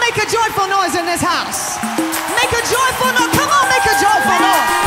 make a joyful noise in this house. Make a joyful noise. Come on, make a joyful noise.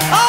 Oh!